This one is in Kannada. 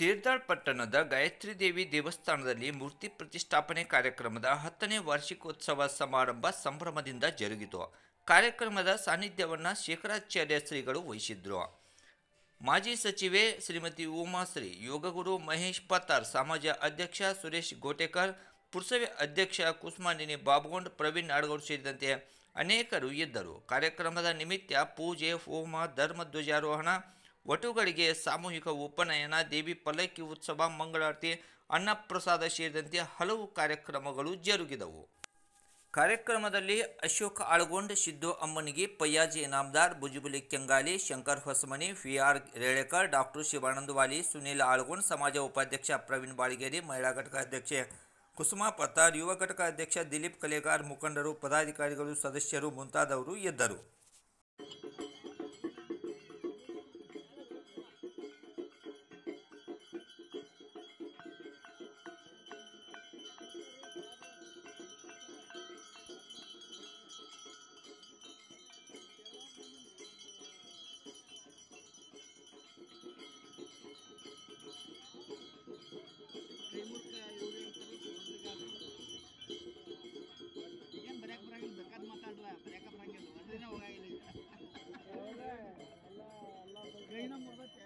ತೀರ್ಥಾಳ್ ಪಟ್ಟಣದ ಗಾಯತ್ರಿ ದೇವಿ ದೇವಸ್ಥಾನದಲ್ಲಿ ಮೂರ್ತಿ ಪ್ರತಿಷ್ಠಾಪನೆ ಕಾರ್ಯಕ್ರಮದ ಹತ್ತನೇ ವಾರ್ಷಿಕೋತ್ಸವ ಸಮಾರಂಭ ಸಂಭ್ರಮದಿಂದ ಜರುಗಿತು. ಕಾರ್ಯಕ್ರಮದ ಸಾನ್ನಿಧ್ಯವನ್ನು ಶೇಖರಾಚಾರ್ಯ ಶ್ರೀಗಳು ವಹಿಸಿದ್ರು. ಮಾಜಿ ಸಚಿವೆ ಶ್ರೀಮತಿ ಉಮಾಶ್ರೀ ಯೋಗಗುರು ಮಹೇಶ್ ಪತಾರ್ ಸಮಾಜ ಅಧ್ಯಕ್ಷ ಸುರೇಶ್ ಗೋಟೇಕರ್, ಪುರಸಭೆ ಅಧ್ಯಕ್ಷ ಕುಸುಮಾನಿನಿ ಬಾಬುಗೊಂಡ್, ಪ್ರವೀಣ್ ನಾಡಗೌಡ್ ಸೇರಿದಂತೆ ಅನೇಕರು ಇದ್ದರು. ಕಾರ್ಯಕ್ರಮದ ನಿಮಿತ್ತ ಪೂಜೆ, ಹೋಮ, ಧರ್ಮ ಧ್ವಜಾರೋಹಣ ವಟುಗಳಿಗೆ ಸಾಮೂಹಿಕ ಉಪನಯನ, ದೇವಿ ಪಲ್ಲಕ್ಕಿ ಉತ್ಸವ, ಮಂಗಳಾರತಿ, ಅನ್ನಪ್ರಸಾದ ಸೇರಿದಂತೆ ಹಲವು ಕಾರ್ಯಕ್ರಮಗಳು ಜರುಗಿದವು. ಕಾರ್ಯಕ್ರಮದಲ್ಲಿ ಅಶೋಕ್ ಆಳ್ಗೊಂಡ್, ಸಿದ್ದು ಅಮ್ಮನಿಗೆ Payyaji Inamdar Bujubuli Kengali, Shankar Hosamani V R Relekar doctor Shivananda Wali, Sunil Algond, ಸಮಾಜ ಉಪಾಧ್ಯಕ್ಷ ಪ್ರವೀಣ್ ಬಾಳಿಗೇರಿ, ಮಹಿಳಾ ಘಟಕ ಅಧ್ಯಕ್ಷೆ ಕುಸುಮಾ ಪತ್ತಾರ್ ಯುವ ಘಟಕ ಅಧ್ಯಕ್ಷ ದಿಲೀಪ್ ಕಲೆಗಾರ್, ಮುಖಂಡರು, ಪದಾಧಿಕಾರಿಗಳು, ಸದಸ್ಯರು ಮುಂತಾದವರು ಇದ್ದರು. muy